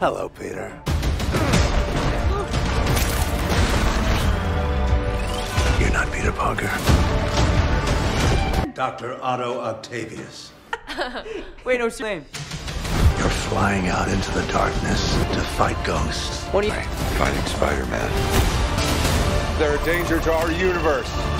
Hello, Peter. You're not Peter Parker. Dr. Otto Octavius. Wait, no, name. You're flying out into the darkness to fight ghosts. What are you? Fighting Spider-Man. They're a danger to our universe.